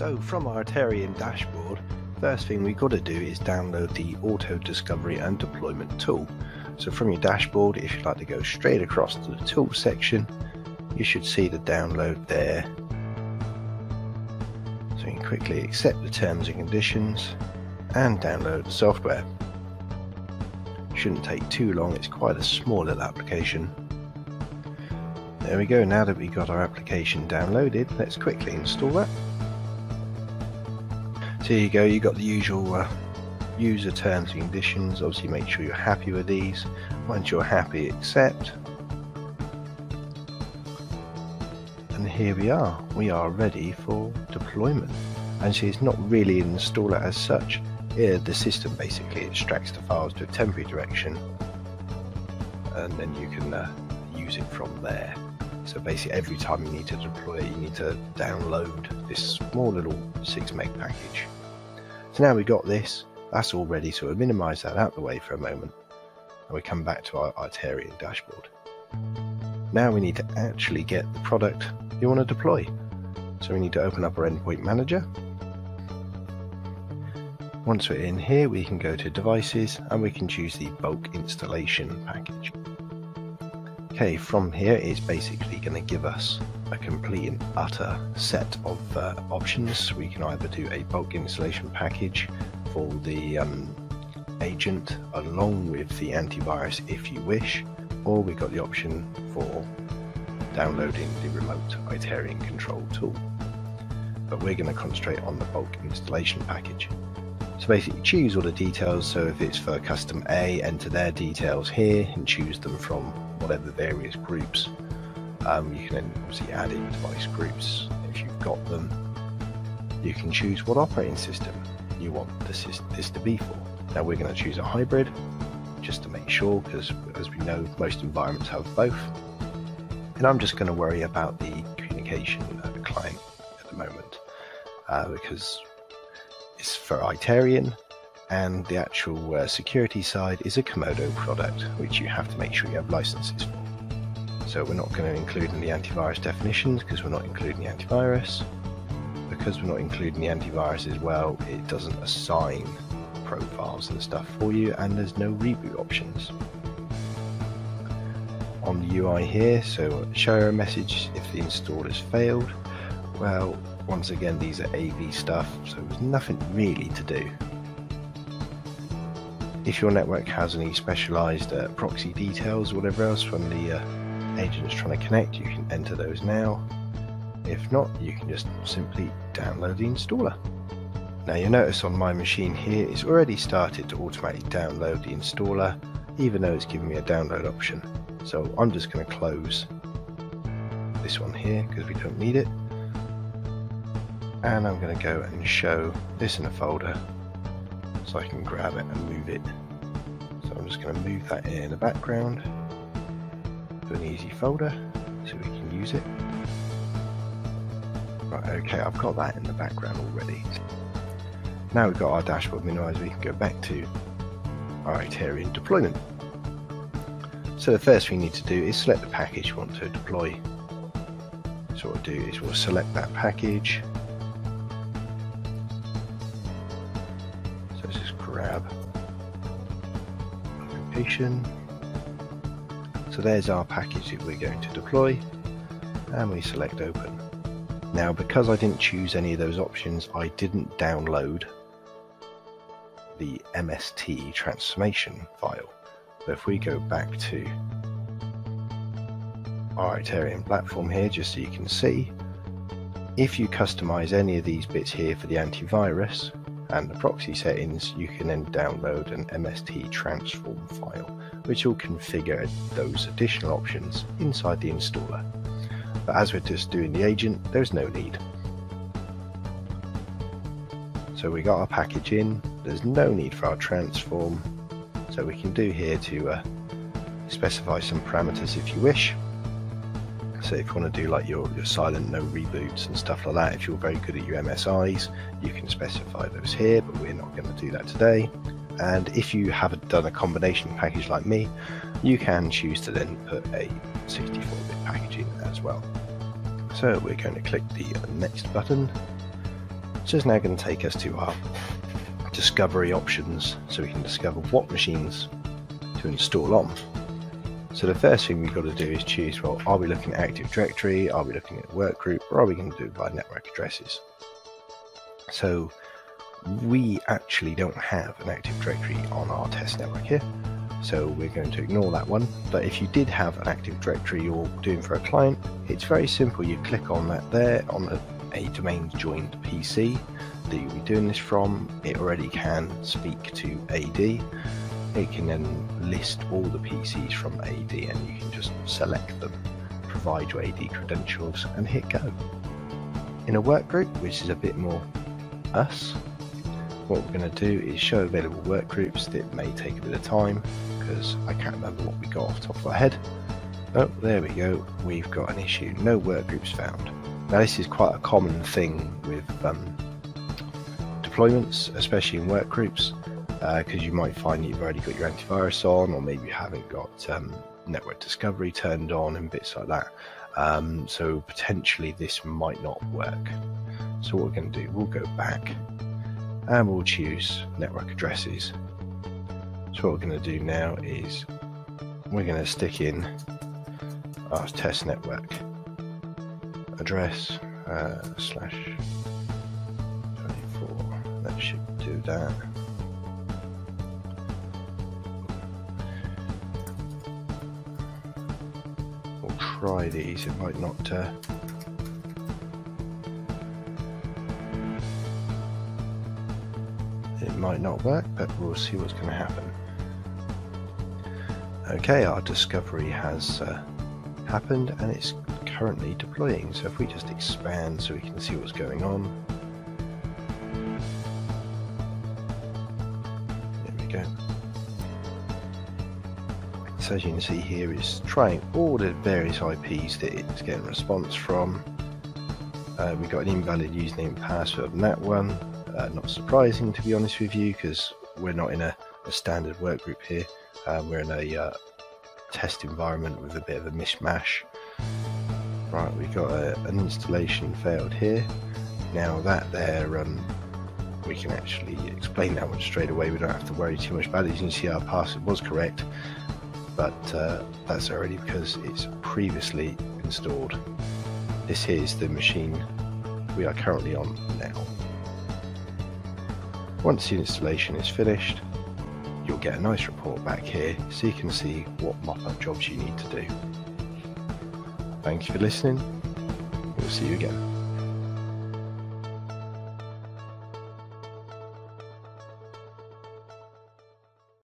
So from our ITarian dashboard, first thing we've got to do is download the Auto Discovery and Deployment tool. So from your dashboard, if you'd like to go straight across to the Tools section, you should see the download there. So you can quickly accept the terms and conditions and download the software. Shouldn't take too long, it's quite a small little application. There we go, now that we've got our application downloaded, let's quickly install that. So here you go, you got the usual uh, user terms and conditions. Obviously, make sure you're happy with these. Once you're happy, accept. And here we are. We are ready for deployment. And so it's not really an installer as such. Here, the system basically extracts the files to a temporary direction, and then you can uh, use it from there. So basically, every time you need to deploy it, you need to download this small little 6 meg package. So now we've got this, that's all ready, so we'll minimize that out of the way for a moment, and we come back to our ITarian dashboard. Now we need to actually get the product you want to deploy. So we need to open up our endpoint manager. Once we're in here, we can go to devices and we can choose the bulk installation package. Okay, from here it's basically going to give us a complete and utter set of uh, options. We can either do a bulk installation package for the um, agent along with the antivirus if you wish, or we've got the option for downloading the remote ITarian control tool. But we're going to concentrate on the bulk installation package. So basically choose all the details, so if it's for custom A, enter their details here and choose them from whatever various groups. Um, you can then obviously add in device groups if you've got them. You can choose what operating system you want this, this to be for. Now we're going to choose a hybrid just to make sure because as we know most environments have both. And I'm just going to worry about the communication of the client at the moment uh, because it's for ITarian and the actual uh, security side is a Comodo product which you have to make sure you have licenses for. So we're not going to include in the antivirus definitions because we're not including the antivirus. Because we're not including the antivirus as well, it doesn't assign profiles and stuff for you, and there's no reboot options. On the UI here, so show a message if the install has failed. Well, once again, these are AV stuff, so there's nothing really to do. If your network has any specialized uh, proxy details or whatever else from the uh, agent's trying to connect, you can enter those now. If not, you can just simply download the installer. Now you'll notice on my machine here, it's already started to automatically download the installer, even though it's giving me a download option. So I'm just going to close this one here because we don't need it. And I'm going to go and show this in a folder so I can grab it and move it. I'm just going to move that in the background to an easy folder so we can use it. Right, okay, I've got that in the background already. Now we've got our dashboard minimized, we can go back to our ITarian deployment. So the first thing we need to do is select the package we want to deploy. So what we'll do is we'll select that package. Location. So there's our package that we're going to deploy and we select open. Now because I didn't choose any of those options I didn't download the MST transformation file. But if we go back to our ITarian platform here just so you can see if you customize any of these bits here for the antivirus and the proxy settings you can then download an MST transform file which will configure those additional options inside the installer. But as we're just doing the agent, there's no need. So we got our package in, there's no need for our transform. So we can do here to uh, specify some parameters if you wish. So if you want to do like your, your silent no reboots and stuff like that, if you're very good at your MSIs, you can specify those here, but we're not going to do that today. And if you haven't done a combination package like me, you can choose to then put a 64-bit package in as well. So we're going to click the next button So it's now going to take us to our discovery options so we can discover what machines to install on. So the first thing we've got to do is choose, well, are we looking at Active Directory, are we looking at workgroup, or are we going to do it by network addresses? So we actually don't have an Active Directory on our test network here, so we're going to ignore that one. But if you did have an Active Directory you're doing for a client, it's very simple. You click on that there on a, a domain joined PC that you'll be doing this from. It already can speak to AD it can then list all the PCs from AD and you can just select them, provide your AD credentials and hit go. In a workgroup, which is a bit more us, what we're going to do is show available workgroups that may take a bit of time because I can't remember what we got off the top of our head. Oh, there we go, we've got an issue, no workgroups found. Now this is quite a common thing with um, deployments, especially in workgroups because uh, you might find you've already got your antivirus on, or maybe you haven't got um, network discovery turned on and bits like that. Um, so potentially this might not work. So what we're going to do, we'll go back and we'll choose network addresses. So what we're going to do now is we're going to stick in our test network address uh, slash 24. That should do that. Try these, it might not uh, it might not work, but we'll see what's going to happen. Okay, our discovery has uh, happened and it's currently deploying. So if we just expand so we can see what's going on. There we go as you can see here, is trying all the various IPs that it's getting response from. Uh, we got an invalid username and password on that one. Uh, not surprising, to be honest with you, because we're not in a, a standard workgroup here. Um, we're in a uh, test environment with a bit of a mishmash. Right, we got a, an installation failed here. Now that there, um, we can actually explain that one straight away. We don't have to worry too much about it. As You can see our password was correct but uh, that's already because it's previously installed. This is the machine we are currently on now. Once the installation is finished, you'll get a nice report back here so you can see what mop-up jobs you need to do. Thank you for listening. We'll see you again.